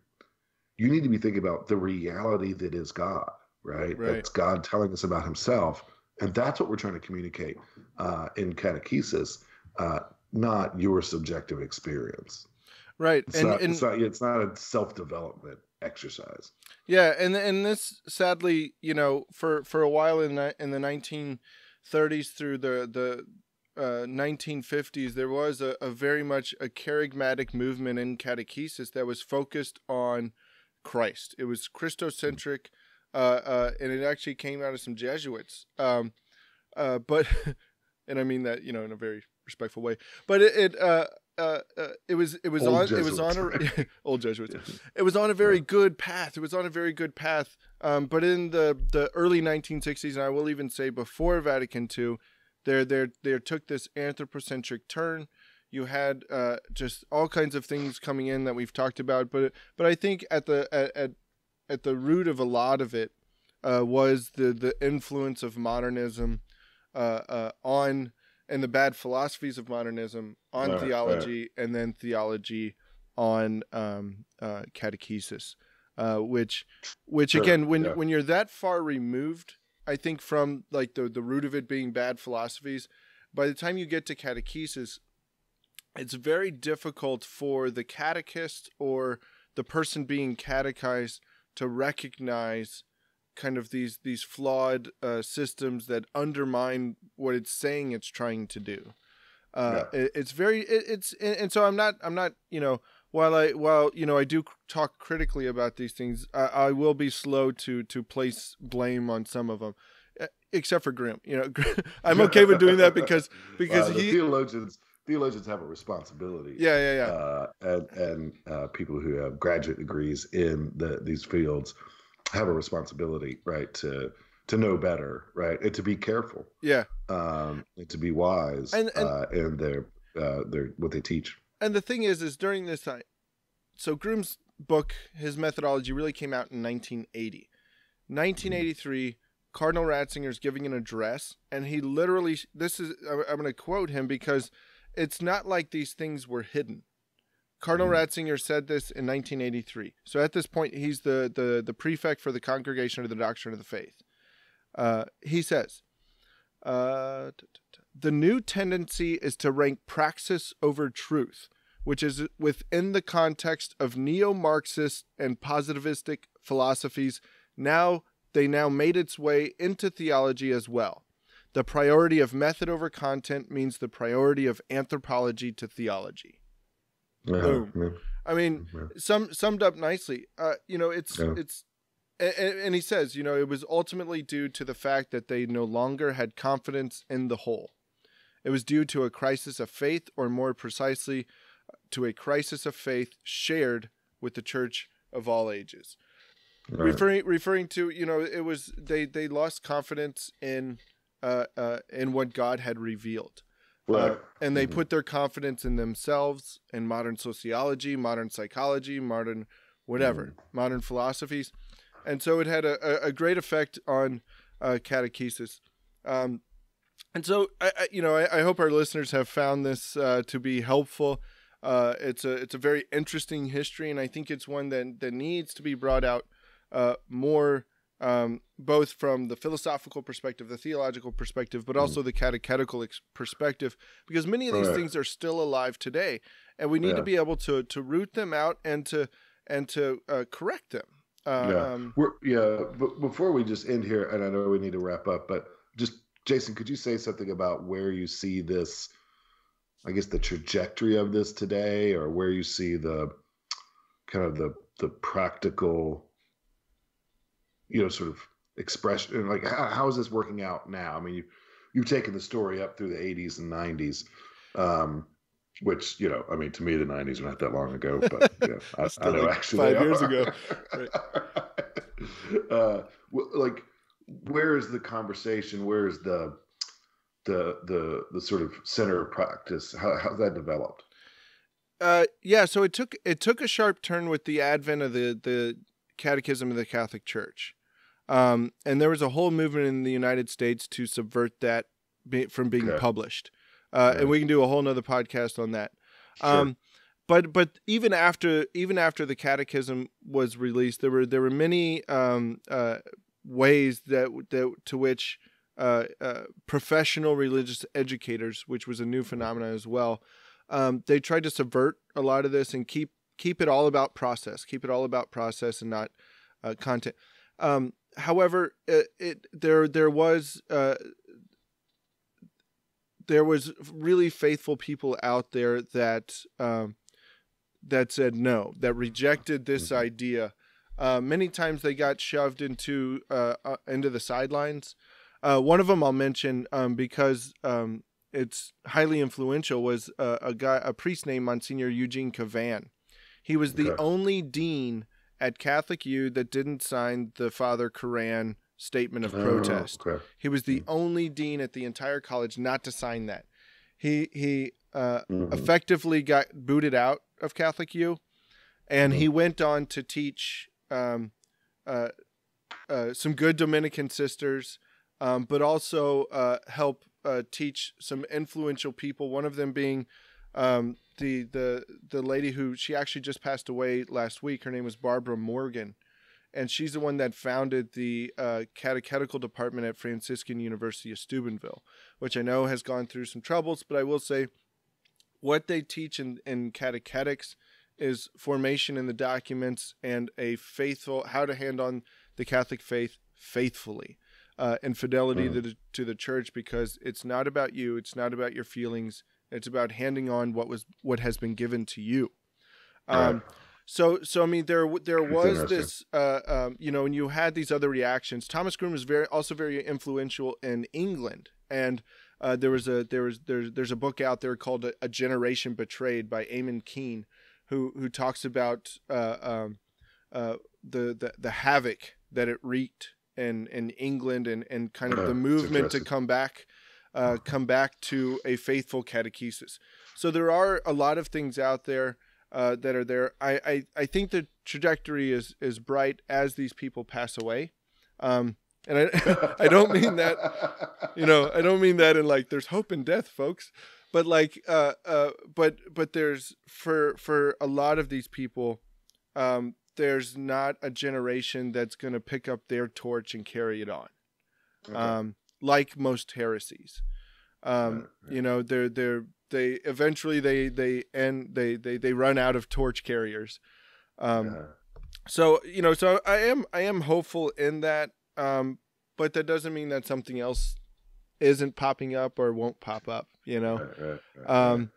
you need to be thinking about the reality that is God, right? right. That's God telling us about himself. And that's what we're trying to communicate uh, in catechesis, uh, not your subjective experience. Right. It's, and, not, and, it's, not, it's not a self development exercise. Yeah, and and this sadly, you know, for for a while in the in the 1930s through the the uh, 1950s, there was a, a very much a kerygmatic movement in catechesis that was focused on Christ. It was Christocentric, uh, uh, and it actually came out of some Jesuits. Um, uh, but, [LAUGHS] and I mean that you know in a very respectful way. But it, it uh, uh, it was it was old on Jesuits. it was on a [LAUGHS] [LAUGHS] old Jesuits. It was on a very good path. It was on a very good path. Um, but in the the early 1960s, and I will even say before Vatican II, there there there took this anthropocentric turn. You had uh, just all kinds of things coming in that we've talked about, but but I think at the at at, at the root of a lot of it uh, was the the influence of modernism uh, uh, on and the bad philosophies of modernism on right, theology right. and then theology on um, uh, catechesis, uh, which which Sure, again when yeah. when you're that far removed, I think from like the the root of it being bad philosophies, by the time you get to catechesis, it's very difficult for the catechist or the person being catechized to recognize kind of these these flawed uh, systems that undermine what it's saying it's trying to do. Uh, it, it's very it, it's and, and so I'm not I'm not you know while I while you know I do talk critically about these things I, I will be slow to to place blame on some of them except for Groome you know [LAUGHS] I'm okay with doing that because [LAUGHS] because Uh, the he theologians theologians have a responsibility. yeah yeah yeah Uh, and and uh, people who have graduate degrees in the these fields have a responsibility, right, to to know better, right, and to be careful, yeah. um, and to be wise And- and- uh, in their uh, their what they teach. and the thing is is during this time so Groome's book his methodology really came out in 1980 1983 Cardinal Ratzinger's giving an address and he literally this is I'm going to quote him because it's not like these things were hidden Cardinal Mhm. Ratzinger said this in 1983 so at this point he's the the the prefect for the Congregation of the Doctrine of the Faith uh, he says uh, the new tendency is to rank praxis over truth which is within the context of neo-Marxist and positivistic philosophies. Now they now made its way into theology as well. The priority of method over content means the priority of anthropology to theology. Boom. Yeah, I mean, yeah. some summed up nicely. Uh, you know, it's Yeah. it's, and, and he says, you know, it was ultimately due to the fact that they no longer had confidence in the whole. It was due to a crisis of faith, or more precisely, to a crisis of faith shared with the church of all ages. Right. Referring referring to, you know, it was they they lost confidence in uh, uh, in what God had revealed. Right. Uh, and they Mhm. put their confidence in themselves, in modern sociology, modern psychology, modern whatever, modern philosophies. And so it had a, a, a great effect on uh, catechesis. Um, and so, I, I, you know, I, I hope our listeners have found this uh, to be helpful. Uh, it's a it's a very interesting history, and I think it's one that that needs to be brought out uh, more, um, both from the philosophical perspective, the theological perspective, but also the catechetical ex- perspective, because many of these Right. things are still alive today, and we need to be able to to root them out and to and to uh, correct them. Yeah. um, We're, yeah, but before we just end here, and I know we need to wrap up, but just Jason, could you say something about where you see this? I guess the trajectory of this today, or where you see the kind of the the practical, you know, sort of expression. Like, how, how is this working out now? I mean, you you've taken the story up through the '80s and '90s. Um, which you know, I mean, to me, the '90s are not that long ago, but you know, I, [LAUGHS] I know like actually five years are. ago. [LAUGHS] uh, wh- like, where is the conversation? Where is the the the the sort of center of practice? How how's that developed? Uh, yeah, so it took it took a sharp turn with the advent of the the Catechism of the Catholic Church, um, and there was a whole movement in the United States to subvert that be, from being Okay. published, uh, and we can do a whole nother podcast on that. Sure. Um, but but even after even after the Catechism was released, there were there were many um, uh, ways that that to which uh, uh, professional religious educators, which was a new phenomenon as well, um, they tried to subvert a lot of this and keep keep it all about process, keep it all about process and not uh, content. Um, however, it, it there there was uh, there was really faithful people out there that um, that said no, that rejected this Mhm. idea. Uh, many times they got shoved into uh, uh, into the sidelines. Uh, one of them I'll mention um, because um, it's highly influential was uh, a guy, a priest named Monsignor Eugene Kevane. He was the Okay. only dean at Catholic U that didn't sign the Father Curran statement of Oh, protest. okay. He was the only dean at the entire college not to sign that. He he uh, Mhm. effectively got booted out of Catholic U, and he went on to teach um, uh, uh, some good Dominican sisters, um, but also uh, help uh, teach some influential people. One of them being Um, the the the lady who she actually just passed away last week. Her name was Barbara Morgan, and she's the one that founded the uh, catechetical department at Franciscan University of Steubenville, which I know has gone through some troubles. But I will say, what they teach in in catechetics is formation in the documents and a faithful how to hand on the Catholic faith faithfully. Uh, and fidelity to, the, to the church because it's not about you it's not about your feelings it's about handing on what was what has been given to you. Um, So so I mean there there was this uh, um, you know and you had these other reactions. Thomas Groome was very also very influential in England and. Uh, there was a there was there's there's a book out there called a, a Generation Betrayed by Eamon Keane, who who talks about uh, um, uh, the, the the havoc that it wreaked in in England and and kind of the movement to come back uh, come back to a faithful catechesis. So there are a lot of things out there uh, that are there. I, I, I think the trajectory is is bright as these people pass away. Um, and I [LAUGHS] I don't mean that you know I don't mean that in like there's hope in death, folks. But like uh, uh, but but there's for for a lot of these people, um, there's not a generation that's going to pick up their torch and carry it on. Okay. Um, like most heresies. Um, right, right. You know, they're they're they eventually they they end they they they run out of torch carriers. Um, yeah. So you know, so I am I am hopeful in that, um, but that doesn't mean that something else isn't popping up or won't pop up. You know, um,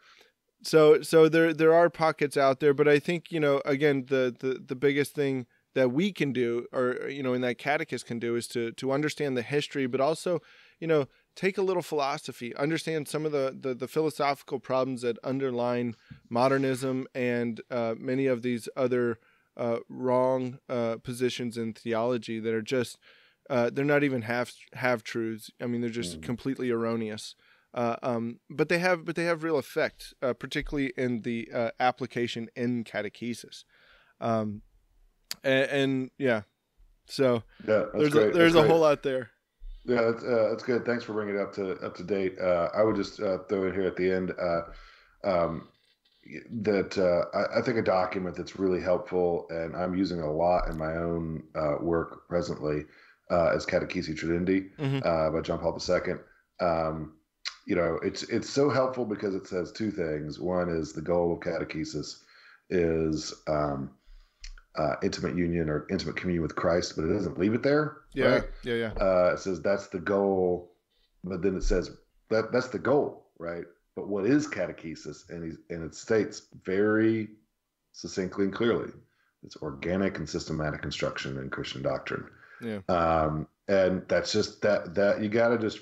so so there there are pockets out there, but I think you know again the the the biggest thing that we can do or you know in that catechist can do is to to understand the history but also you know take a little philosophy understand some of the the, the philosophical problems that underline modernism and uh, many of these other uh, wrong uh, positions in theology that are just uh, they're not even half half truths. I mean they're just mm. completely erroneous. Uh, um, but they have but they have real effect uh, particularly in the application in catechesis. Um, and, and yeah, so yeah, there's a, there's a whole lot there. Yeah, that's, uh, that's good. Thanks for bringing it up to up to date. Uh, I would just uh, throw in here at the end uh, um, that uh, I, I, think a document that's really helpful, and I'm using a lot in my own uh, work presently, is Catechesi Tradendae mm-hmm. by John Paul II. Um, you know, it's it's so helpful because it says two things. One is the goal of catechesis is um, uh, intimate union or intimate communion with Christ, but it doesn't leave it there. Yeah, right? yeah, yeah. Uh, it says that's the goal, but then it says that that's the goal, right? But what is catechesis? And he's, and it states very succinctly and clearly, it's organic and systematic instruction in Christian doctrine. Yeah. Um, and that's just that that you got to just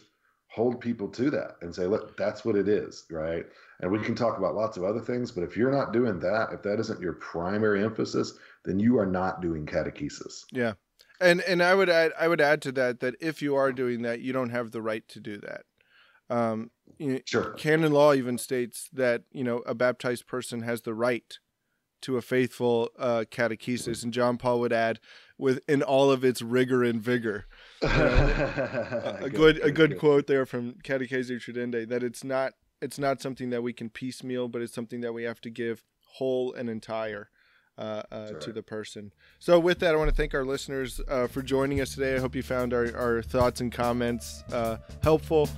hold people to that and say, look, that's what it is, right? And we can talk about lots of other things, but if you're not doing that, if that isn't your primary emphasis, then you are not doing catechesis. Yeah. And and I would add I would add to that that if you are doing that, you don't have the right to do that. Um, sure. Canon law even states that you know a baptized person has the right to a faithful uh, catechesis, and John Paul would add, with in all of its rigor and vigor. [LAUGHS] Uh, a good, good, a good, good, quote there from Catechesi Tradendae that it's not it's not something that we can piecemeal, but it's something that we have to give whole and entire uh, uh, right. to the person. So, with that, I want to thank our listeners uh, for joining us today. I hope you found our, our thoughts and comments uh, helpful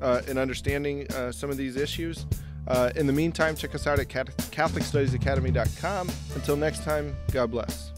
uh, in understanding uh, some of these issues. in the meantime, check us out at CatholicStudiesAcademy.com. Until next time, God bless.